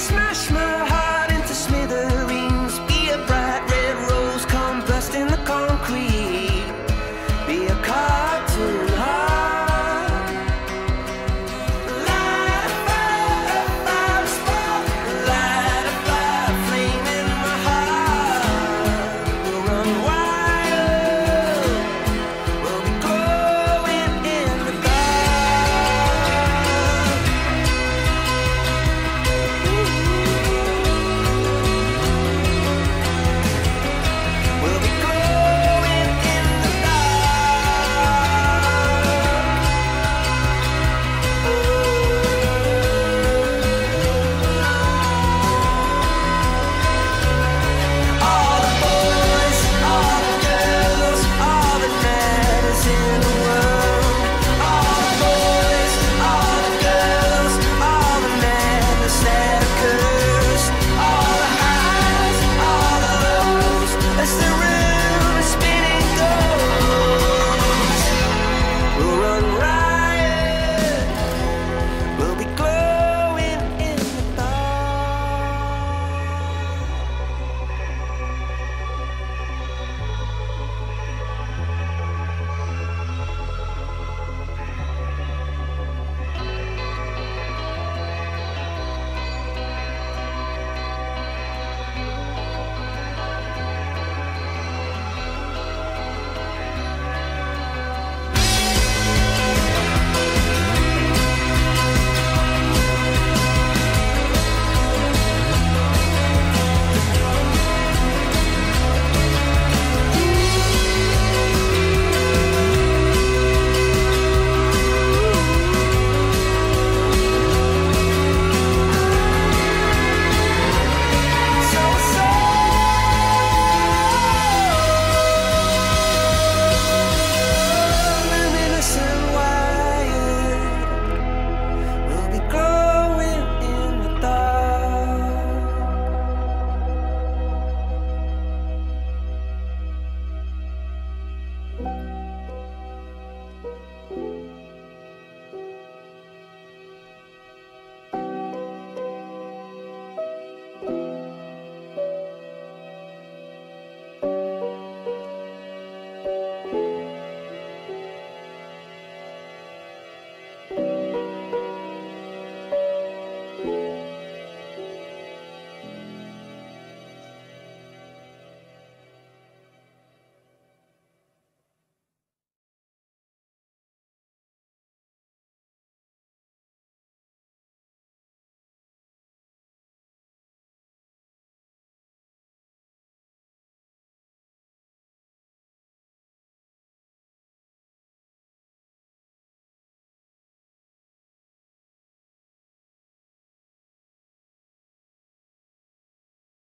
smash mouth.